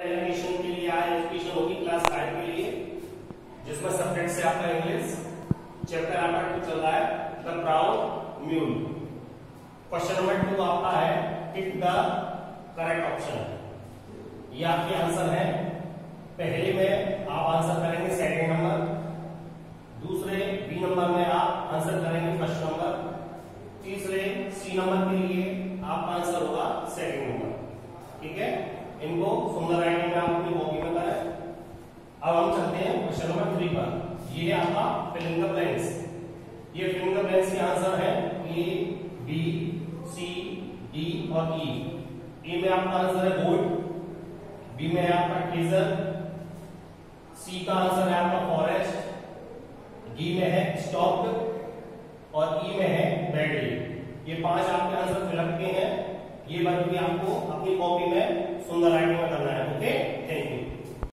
Education के लिए आया एजुकेशन होगी क्लास फाइव के लिए, जिसमें सब्जेक्ट से आपका इंग्लिश चैप्टर आपका टू चल रहा है the proud mule question number two आपका है टिक द करेक्ट ऑप्शन ये आपके आंसर है। पहले में आप आंसर करेंगे सेकंड नंबर दूसरे बी नंबर में आप आंसर करेंगे फ़र्स्ट नंबर तीसरे सी नंबर के लिए आपका आंसर होगा सेकंड नंबर ठीक है? इनको सुंदर राइटिंग में आप अपनी कॉपी में करें अब हम चलते हैं क्वेश्चन नंबर थ्री पर। ये है आपका फिलिंग द ब्लैंक्स ये फिलिंग द ब्लैंक्स के आंसर है ए बी सी डी और ई e. ए में आपका आंसर है बोट बी में है आपका ट्रेजर सी का आंसर है आपका फॉरेस्ट डी में है स्टॉक और ई e में है बैटरी ये पाँच आपके आंसर फिलअप के हैं। ये वर्क भी आपको अपनी कॉपी में सुंदर राइटिंग में करना है ओके